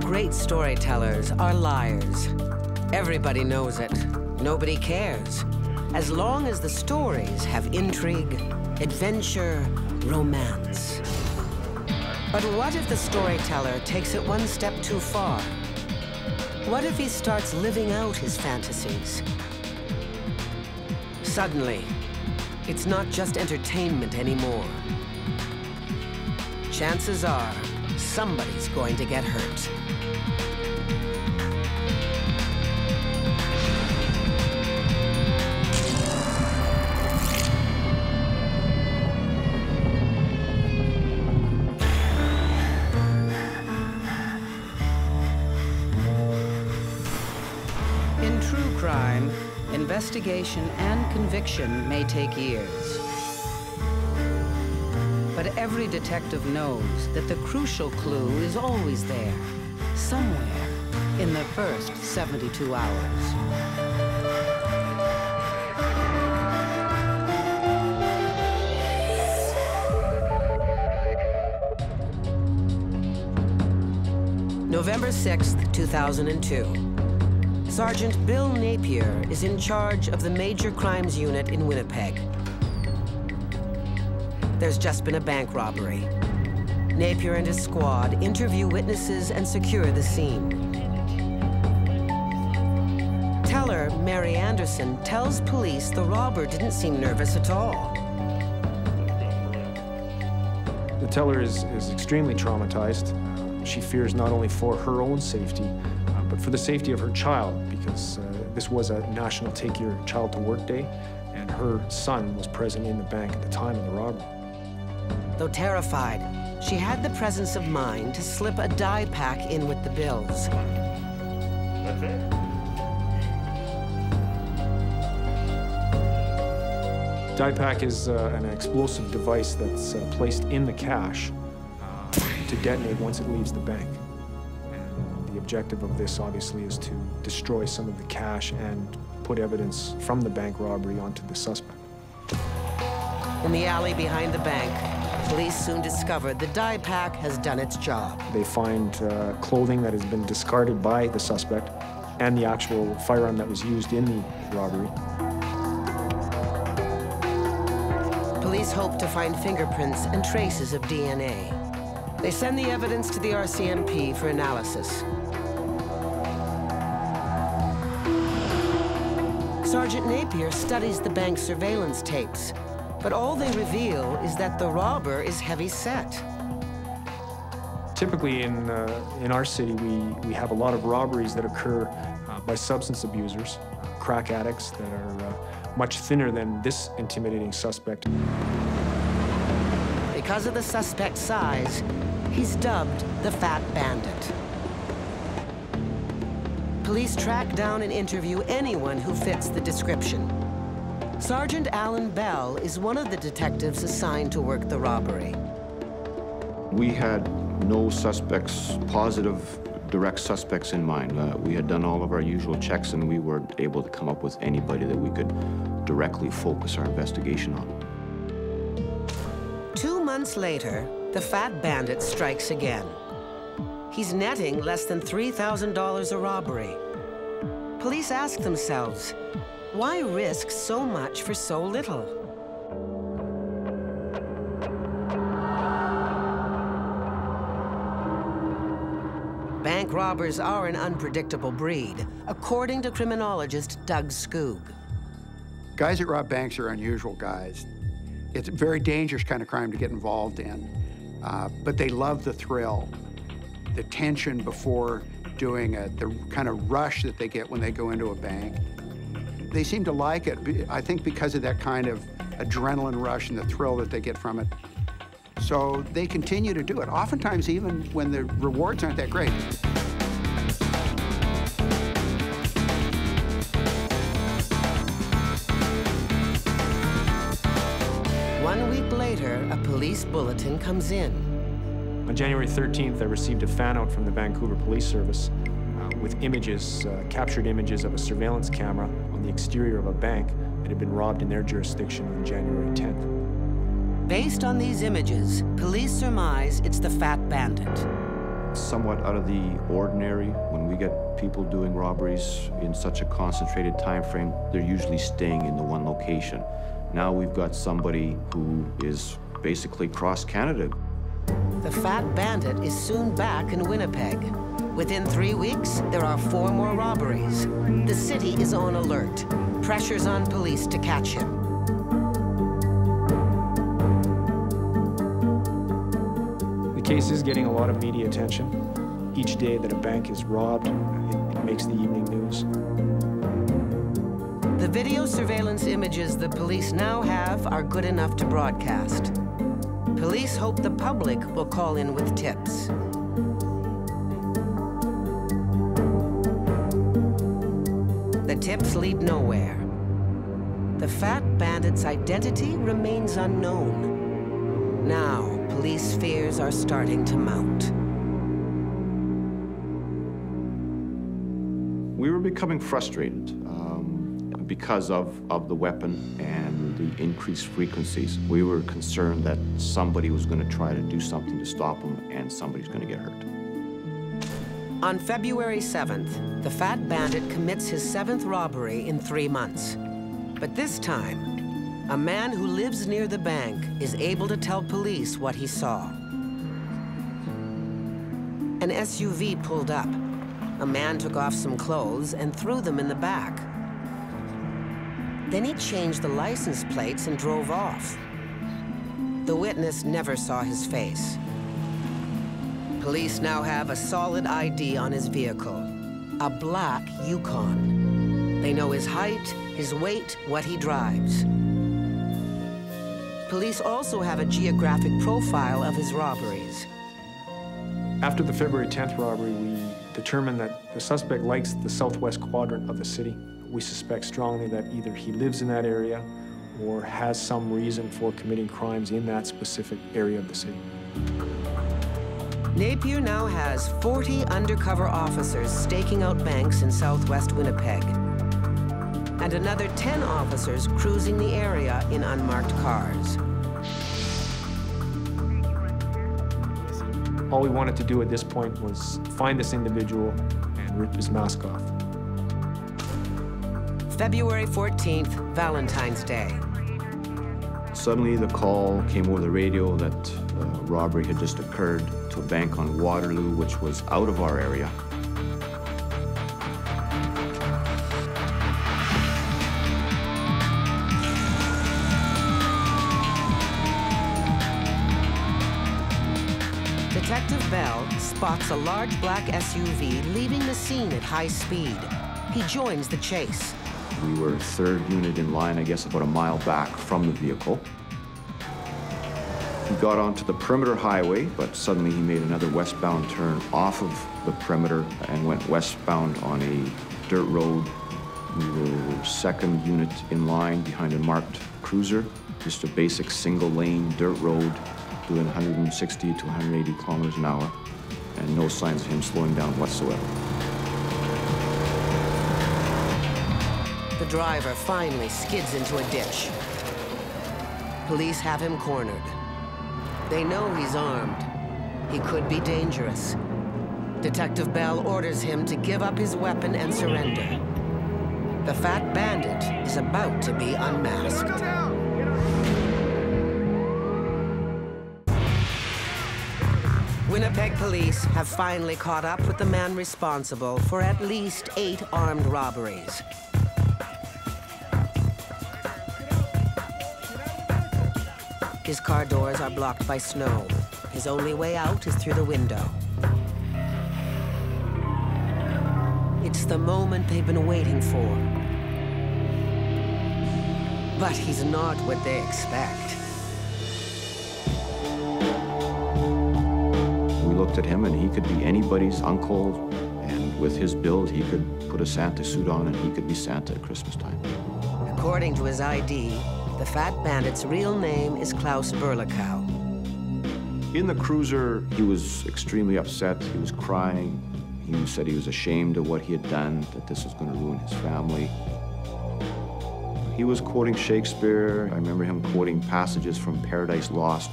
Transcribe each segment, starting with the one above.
great storytellers are liars. Everybody knows it. Nobody cares. As long as the stories have intrigue, adventure, romance. But what if the storyteller takes it one step too far? What if he starts living out his fantasies? Suddenly, it's not just entertainment anymore. Chances are, somebody's going to get hurt. In true crime, investigation and conviction may take years. Every detective knows that the crucial clue is always there, somewhere in the first 72 hours. November 6th, 2002. Sergeant Bill Napier is in charge of the Major Crimes Unit in Winnipeg. There's just been a bank robbery. Napier and his squad interview witnesses and secure the scene. Teller, Mary Anderson, tells police the robber didn't seem nervous at all. The teller is, is extremely traumatized. She fears not only for her own safety, uh, but for the safety of her child, because uh, this was a national Take Your Child to Work Day, and her son was present in the bank at the time of the robbery. Though terrified, she had the presence of mind to slip a dye pack in with the bills. That's it. Dye pack is uh, an explosive device that's uh, placed in the cash uh, to detonate once it leaves the bank. And the objective of this, obviously, is to destroy some of the cash and put evidence from the bank robbery onto the suspect. In the alley behind the bank, police soon discovered the dye pack has done its job. They find uh, clothing that has been discarded by the suspect and the actual firearm that was used in the robbery. Police hope to find fingerprints and traces of DNA. They send the evidence to the RCMP for analysis. Sergeant Napier studies the bank's surveillance tapes, but all they reveal is that the robber is heavy set. Typically in, uh, in our city, we, we have a lot of robberies that occur uh, by substance abusers, crack addicts that are uh, much thinner than this intimidating suspect. Because of the suspect's size, he's dubbed the Fat Bandit. Police track down and interview anyone who fits the description. Sergeant Alan Bell is one of the detectives assigned to work the robbery. We had no suspects, positive, direct suspects in mind. Uh, we had done all of our usual checks and we weren't able to come up with anybody that we could directly focus our investigation on. Two months later, the Fat Bandit strikes again. He's netting less than $3,000 a robbery. Police ask themselves, why risk so much for so little? Bank robbers are an unpredictable breed, according to criminologist Doug Skoog. Guys that rob banks are unusual guys. It's a very dangerous kind of crime to get involved in, uh, but they love the thrill, the tension before doing it, the kind of rush that they get when they go into a bank. They seem to like it, I think because of that kind of adrenaline rush and the thrill that they get from it. So they continue to do it, oftentimes even when the rewards aren't that great. One week later, a police bulletin comes in. On January 13th, I received a fan out from the Vancouver Police Service with images, uh, captured images of a surveillance camera on the exterior of a bank that had been robbed in their jurisdiction on January 10th. Based on these images, police surmise it's the Fat Bandit. somewhat out of the ordinary. When we get people doing robberies in such a concentrated time frame, they're usually staying in the one location. Now we've got somebody who is basically cross Canada. The Fat Bandit is soon back in Winnipeg. Within three weeks, there are four more robberies. The city is on alert. Pressure's on police to catch him. The case is getting a lot of media attention. Each day that a bank is robbed, it, makes the evening news. The video surveillance images the police now have are good enough to broadcast. Police hope the public will call in with tips. Tips lead nowhere. The Fat Bandit's identity remains unknown. Now, police fears are starting to mount. We were becoming frustrated um, because of, of the weapon and the increased frequencies. We were concerned that somebody was going to try to do something to stop him and somebody's going to get hurt. On February 7th, the Fat Bandit commits his seventh robbery in three months. But this time, a man who lives near the bank is able to tell police what he saw. An SUV pulled up. A man took off some clothes and threw them in the back. Then he changed the license plates and drove off. The witness never saw his face. Police now have a solid ID on his vehicle, a black Yukon. They know his height, his weight, what he drives. Police also have a geographic profile of his robberies. After the February 10th robbery, we determined that the suspect likes the southwest quadrant of the city. We suspect strongly that either he lives in that area or has some reason for committing crimes in that specific area of the city. Napier now has 40 undercover officers staking out banks in southwest Winnipeg, and another 10 officers cruising the area in unmarked cars. All we wanted to do at this point was find this individual and rip his mask off. February 14th, Valentine's Day. Suddenly, the call came over the radio that a robbery had just occurred to a bank on Waterloo, which was out of our area. Detective Bell spots a large black SUV leaving the scene at high speed. He joins the chase. We were third unit in line, I guess about a mile back from the vehicle. He got onto the perimeter highway, but suddenly he made another westbound turn off of the perimeter and went westbound on a dirt road. We were second unit in line behind a marked cruiser, just a basic single lane dirt road doing 160 to 180 kilometers an hour, and no signs of him slowing down whatsoever. The driver finally skids into a ditch. Police have him cornered. They know he's armed. He could be dangerous. Detective Bell orders him to give up his weapon and surrender. The Fat Bandit is about to be unmasked. Winnipeg police have finally caught up with the man responsible for at least eight armed robberies. His car doors are blocked by snow. His only way out is through the window. It's the moment they've been waiting for. But he's not what they expect. We looked at him, and he could be anybody's uncle, and with his build, he could put a Santa suit on, and he could be Santa at Christmas time. According to his ID, the Fat Bandit's real name is Klaus Berlikow. In the cruiser, he was extremely upset. He was crying. He said he was ashamed of what he had done, that this was going to ruin his family. He was quoting Shakespeare. I remember him quoting passages from Paradise Lost.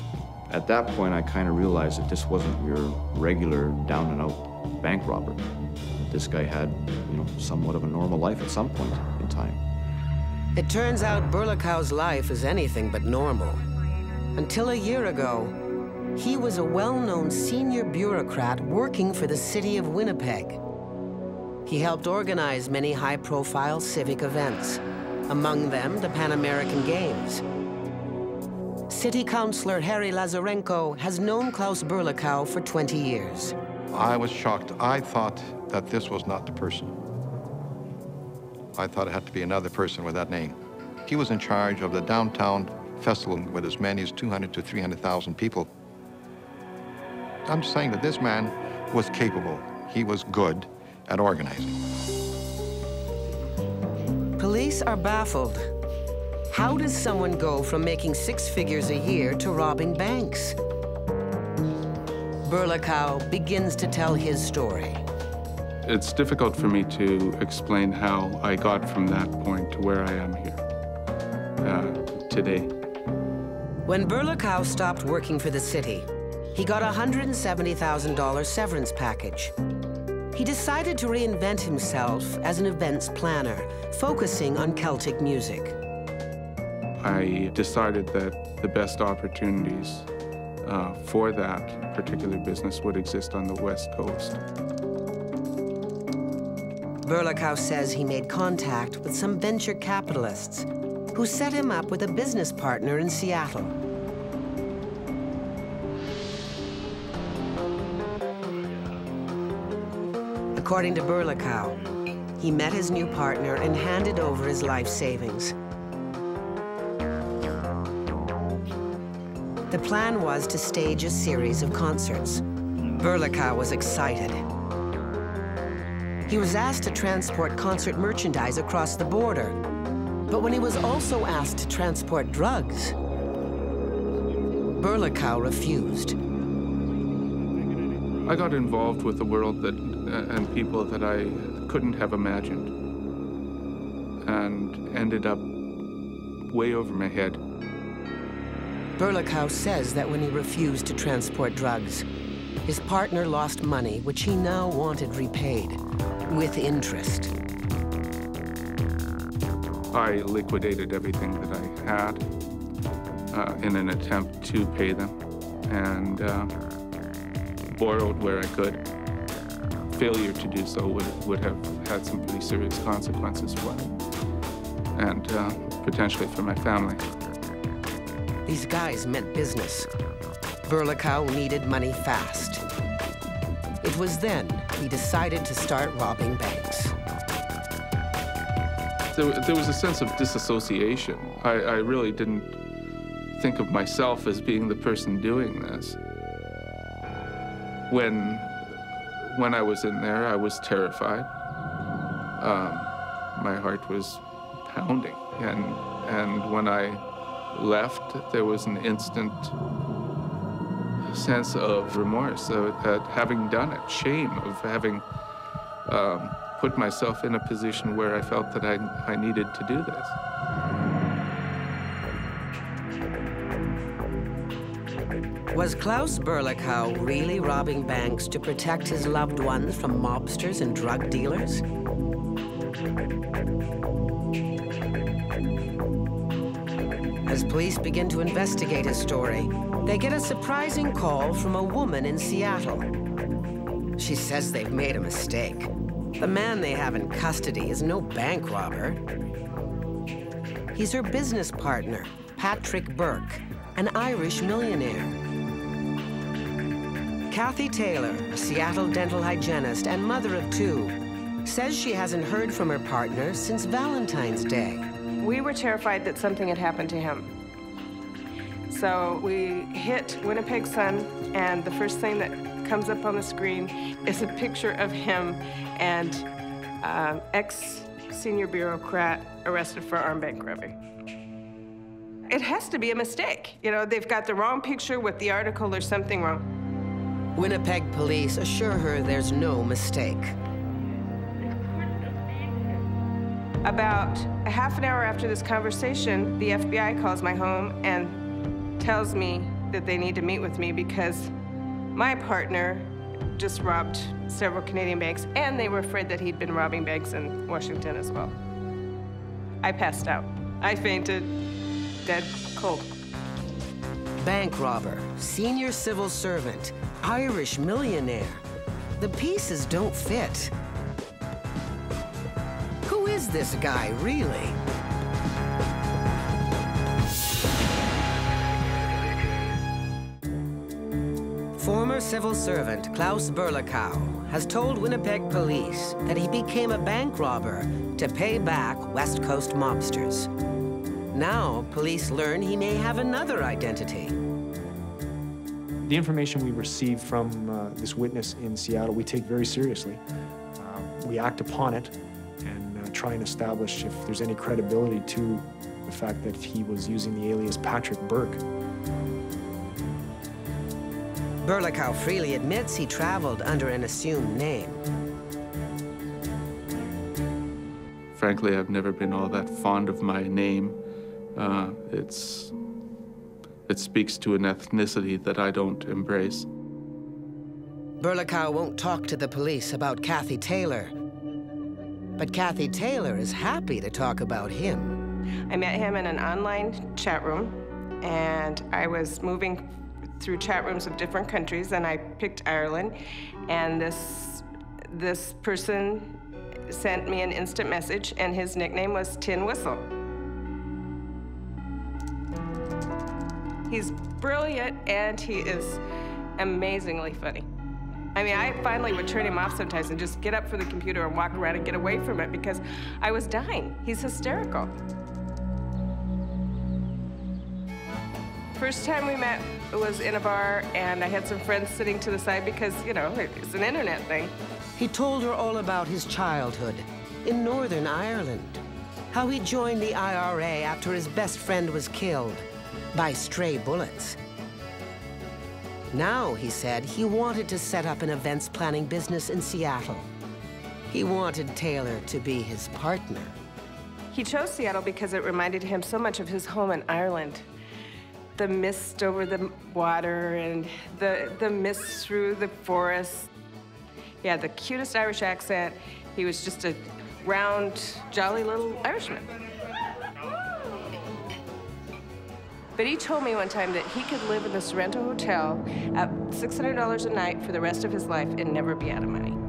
At that point, I kind of realized that this wasn't your regular down and out bank robber. This guy had, you know, somewhat of a normal life at some point in time. It turns out Berlikow's life is anything but normal. Until a year ago, he was a well-known senior bureaucrat working for the city of Winnipeg. He helped organize many high-profile civic events, among them the Pan American Games. City Councilor Harry Lazarenko has known Klaus Berlikow for 20 years. I was shocked. I thought that this was not the person. I thought it had to be another person with that name. He was in charge of the downtown festival with as many as 200 to 300,000 people. I'm saying that this man was capable. He was good at organizing. Police are baffled. How does someone go from making six figures a year to robbing banks? Berlikow begins to tell his story. It's difficult for me to explain how I got from that point to where I am here uh, today. When Berlikow stopped working for the city, he got a $170,000 severance package. He decided to reinvent himself as an events planner, focusing on Celtic music. I decided that the best opportunities uh, for that particular business would exist on the West Coast. Berlikow says he made contact with some venture capitalists who set him up with a business partner in Seattle. According to Berlikow, he met his new partner and handed over his life savings. The plan was to stage a series of concerts. Berlikow was excited. He was asked to transport concert merchandise across the border. But when he was also asked to transport drugs, Berlikow refused. I got involved with a world that uh, and people that I couldn't have imagined, and ended up way over my head. Berlikow says that when he refused to transport drugs, his partner lost money, which he now wanted repaid, with interest. I liquidated everything that I had uh, in an attempt to pay them, and uh, borrowed where I could. Failure to do so would, would have had some pretty serious consequences for me, and uh, potentially for my family. These guys meant business. Berlikow needed money fast. It was then he decided to start robbing banks. There, there was a sense of disassociation. I, I really didn't think of myself as being the person doing this. When, when I was in there, I was terrified. Um, my heart was pounding, and and when I left, there was an instant sense of remorse at having done it, shame of having um, put myself in a position where I felt that I, I needed to do this. Was Klaus Berlikow really robbing banks to protect his loved ones from mobsters and drug dealers? Begin to investigate his story, they get a surprising call from a woman in Seattle. She says they've made a mistake. The man they have in custody is no bank robber. He's her business partner, Patrick Burke, an Irish millionaire. Kathy Taylor, a Seattle dental hygienist and mother of two, says she hasn't heard from her partner since Valentine's Day. We were terrified that something had happened to him. So we hit Winnipeg Sun, and the first thing that comes up on the screen is a picture of him and uh, ex-senior bureaucrat arrested for armed bank robbery. It has to be a mistake. You know, they've got the wrong picture with the article, there's something wrong. Winnipeg police assure her there's no mistake. About a half an hour after this conversation, the FBI calls my home and tells me that they need to meet with me because my partner just robbed several Canadian banks, and they were afraid that he'd been robbing banks in Washington as well. I passed out. I fainted, dead cold. Bank robber, senior civil servant, Irish millionaire. The pieces don't fit. Who is this guy, really? Former civil servant Klaus Berlikow has told Winnipeg police that he became a bank robber to pay back West Coast mobsters. Now, police learn he may have another identity. The information we receive from uh, this witness in Seattle, we take very seriously. Uh, we act upon it and uh, try and establish if there's any credibility to the fact that he was using the alias Patrick Burke. Berlikow freely admits he traveled under an assumed name. Frankly, I've never been all that fond of my name. Uh, it's, it speaks to an ethnicity that I don't embrace. Berlikow won't talk to the police about Kathy Taylor. But Kathy Taylor is happy to talk about him. I met him in an online chat room, and I was moving through chat rooms of different countries, and I picked Ireland. And this this person sent me an instant message, and his nickname was Tin Whistle. He's brilliant, and he is amazingly funny. I mean, I finally would turn him off sometimes and just get up from the computer and walk around and get away from it because I was dying. He's hysterical. First time we met was in a bar, and I had some friends sitting to the side because, you know, it's an internet thing. He told her all about his childhood in Northern Ireland, how he joined the IRA after his best friend was killed by stray bullets. Now, he said, he wanted to set up an events planning business in Seattle. He wanted Taylor to be his partner. He chose Seattle because it reminded him so much of his home in Ireland the mist over the water and the, the mist through the forest. He had the cutest Irish accent. He was just a round, jolly little Irishman. But he told me one time that he could live in the Sorrento Hotel at $600 a night for the rest of his life and never be out of money.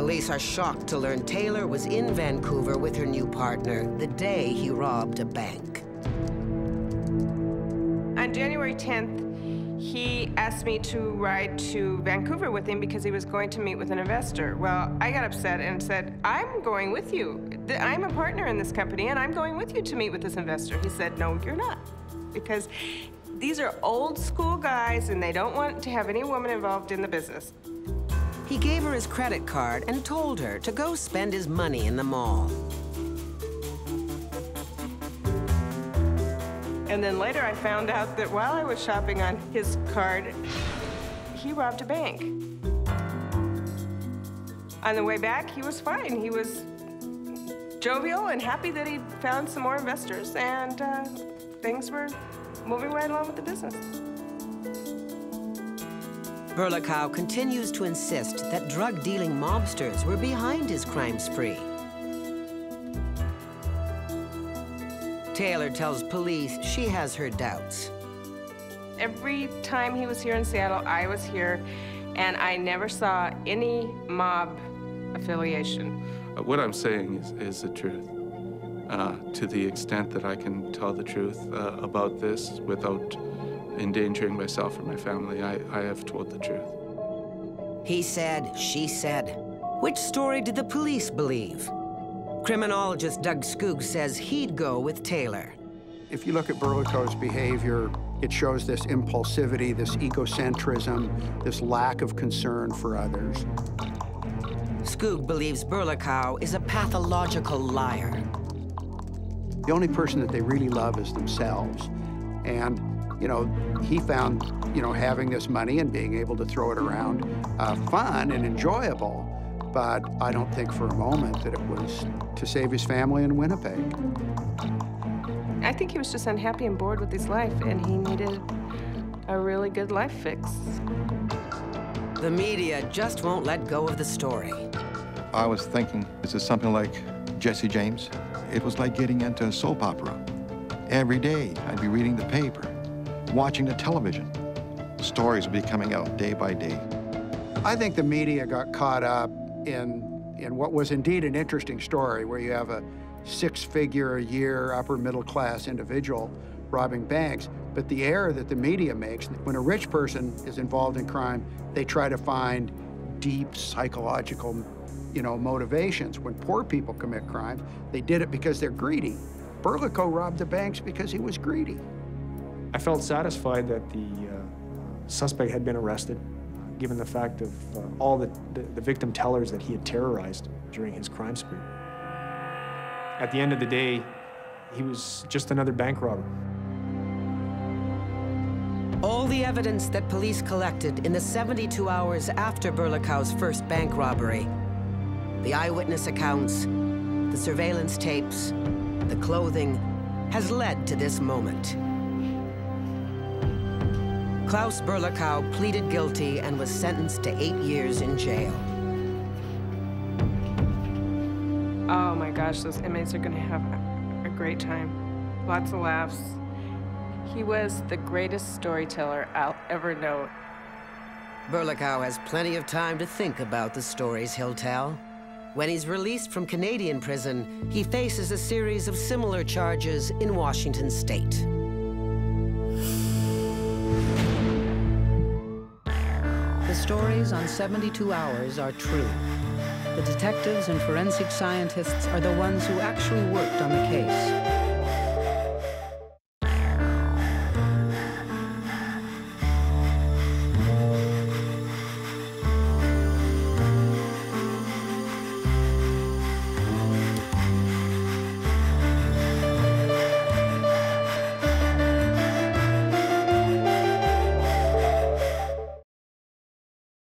Police are shocked to learn Taylor was in Vancouver with her new partner the day he robbed a bank. On January 10th, he asked me to ride to Vancouver with him because he was going to meet with an investor. Well, I got upset and said, I'm going with you. I'm a partner in this company and I'm going with you to meet with this investor. He said, No, you're not. Because these are old school guys and they don't want to have any woman involved in the business. He gave her his credit card and told her to go spend his money in the mall. And then later I found out that while I was shopping on his card, he robbed a bank. On the way back, he was fine. He was jovial and happy that he'd found some more investors, and uh, things were moving right along with the business. Berlikow continues to insist that drug-dealing mobsters were behind his crime spree. Taylor tells police she has her doubts. Every time he was here in Seattle, I was here, and I never saw any mob affiliation. Uh, what I'm saying is, is the truth. Uh, to the extent that I can tell the truth uh, about this without endangering myself or my family, I, I have told the truth. He said, she said. Which story did the police believe? Criminologist Doug Skoog says he'd go with Taylor. If you look at Berlikow's behavior, it shows this impulsivity, this egocentrism, this lack of concern for others. Skoog believes Berlikow is a pathological liar. The only person that they really love is themselves. And you know, he found, you know, having this money and being able to throw it around uh, fun and enjoyable. But I don't think for a moment that it was to save his family in Winnipeg. I think he was just unhappy and bored with his life, and he needed a really good life fix. The media just won't let go of the story. I was thinking, is it something like Jesse James? It was like getting into a soap opera. Every day, I'd be reading the paper, watching the television. Stories would be coming out day by day. I think the media got caught up in, in what was indeed an interesting story, where you have a six-figure a year upper middle class individual robbing banks. But the error that the media makes, when a rich person is involved in crime, they try to find deep psychological, you know, motivations. When poor people commit crimes, they did it because they're greedy. Berlikow robbed the banks because he was greedy. I felt satisfied that the uh, suspect had been arrested, given the fact of uh, all the, the, the victim tellers that he had terrorized during his crime spree. At the end of the day, he was just another bank robber. All the evidence that police collected in the 72 hours after Berlikow's first bank robbery, the eyewitness accounts, the surveillance tapes, the clothing, has led to this moment. Klaus Berlikow pleaded guilty and was sentenced to eight years in jail. Oh my gosh, those inmates are going to have a great time. Lots of laughs. He was the greatest storyteller I'll ever know. Berlikow has plenty of time to think about the stories he'll tell. When he's released from Canadian prison, he faces a series of similar charges in Washington state. Stories on 72 Hours are true. The detectives and forensic scientists are the ones who actually worked on the case.